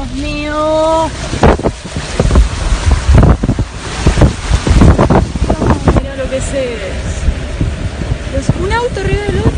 Dios mío. Mira lo que es. es un auto arriba del otro.